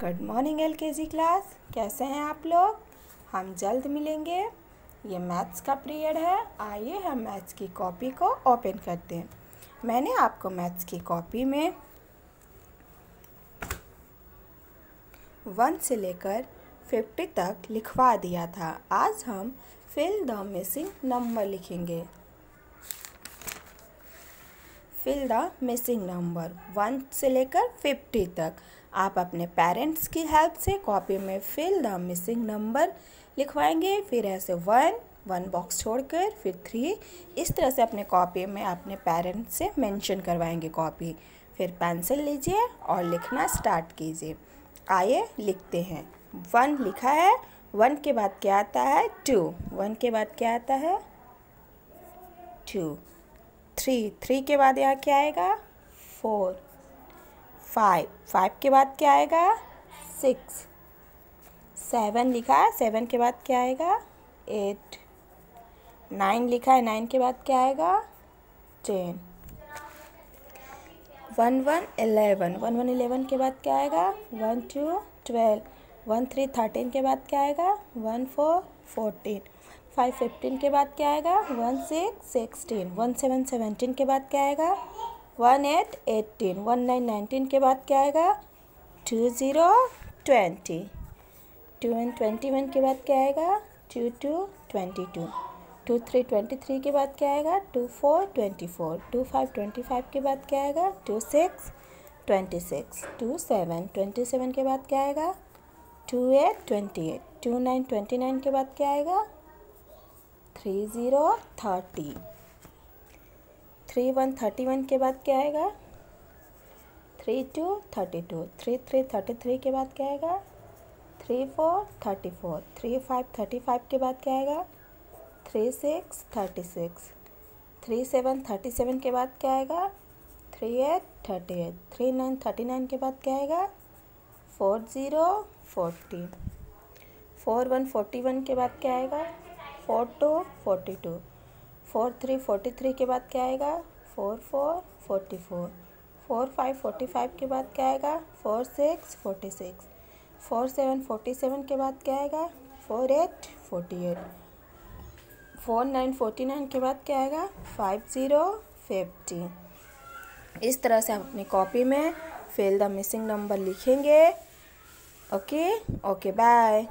Good morning L के जी class कैसे हैं आप लोग? हम जल्द मिलेंगे। ये मैथ्स का पीरियड है। आइए हम मैथ्स की कॉपी को ओपन करते हैं। मैंने आपको मैथ्स की कॉपी में वन से लेकर फिफ्टी तक लिखवा दिया था। आज हम फिल द मिसिंग नंबर लिखेंगे। Fill the missing number one से लेकर फिफ्टी तक। आप अपने पेरेंट्स की हेल्प से कॉपी में फिल द मिसिंग नंबर लिखवाएँगे, फिर ऐसे वन वन बॉक्स छोड़कर, फिर थ्री इस तरह से अपने कॉपी में अपने पेरेंट्स से मेंशन करवाएँगे कॉपी फिर पेंसिल लीजिए और लिखना स्टार्ट कीजिए। आइए लिखते हैं। वन लिखा है वन के बाद क्या आता है? टू वन के बाद क्या आता है? टू थ्री थ्री के बाद यहाँ क्या आएगा? फोर फाइव फाइव के बाद क्या आएगा? सिक्स सेवन लिखा है। सेवन के बाद क्या आएगा? एट नाइन लिखा है। नाइन के बाद क्या आएगा? Ten one one eleven one one eleven के बाद क्या आएगा? One two twelve one three thirteen के बाद क्या आएगा? One four fourteen. Five fifteen के बाद क्या आएगा? One six sixteen. One seven seventeen के बाद क्या आएगा? One eight eighteen. One nine nineteen के बाद क्या आएगा? Two zero twenty. Two one twenty one के बाद क्या आएगा? Two two twenty two. Two three twenty three के बाद क्या आएगा? Two four twenty four. Two five twenty five के बाद क्या आएगा? Two six twenty six. Two seven twenty seven के बाद क्या आएगा? Two eight twenty eight two nine twenty nine के बाद क्या आएगा? Three zero thirty three one thirty one के बाद क्या आएगा? Three two thirty two three three thirty three के बाद क्या आएगा? Three four thirty four three five thirty five के बाद क्या आएगा? Three six thirty six three seven thirty seven के बाद क्या आएगा? Three eight thirty eight three nine thirty nine के बाद क्या आएगा? Four zero forty. Four one forty one के बाद क्या आएगा? Four two forty two. Four three forty three के बाद क्या आएगा? Four four forty four. Four five forty five के बाद क्या आएगा? Four six forty six. Four seven forty seven के बाद क्या आएगा? Four eight forty eight. Four nine forty nine के बाद क्या आएगा? Five zero fifty. इस तरह से हम अपनी कॉपी में फिल द मिसिंग नंबर लिखेंगे। Okay okay bye